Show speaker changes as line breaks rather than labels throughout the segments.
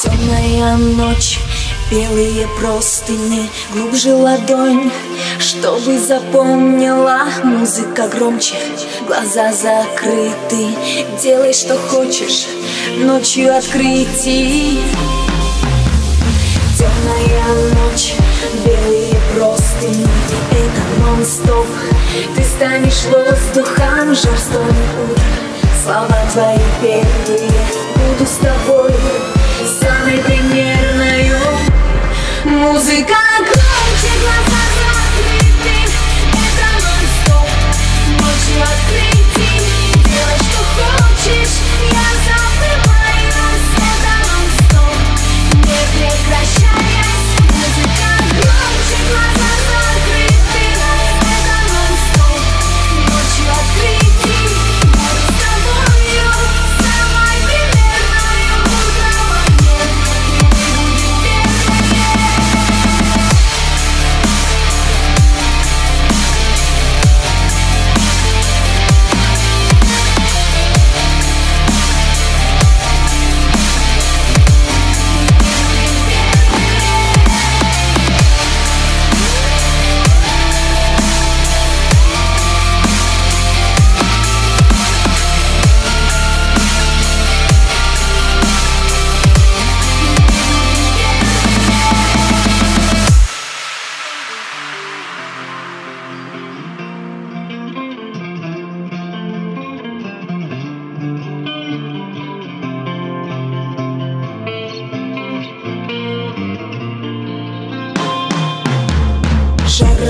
Темная ночь, белые простыни, глубже ладонь, чтобы запомнила. Музыка громче, глаза закрыты, делай что хочешь, ночью открытий. Темная ночь, белые простыни, это нон-стоп, ты станешь воздухом, жар утро, слова твои первые, буду с тобой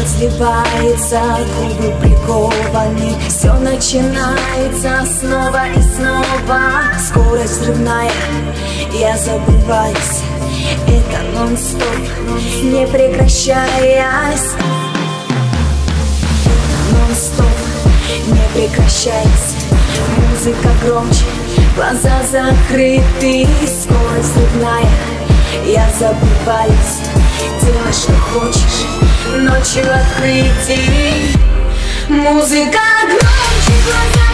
разливается, губы прикованы. Все начинается снова и снова. Скорость взрывная, я забываюсь. Это нон-стоп, не прекращаясь. Нон-стоп, не прекращаясь. Музыка громче, глаза закрыты. Скорость взрывная, я забываюсь. Делай, что хочешь, ночью открытий. Музыка громче, глаза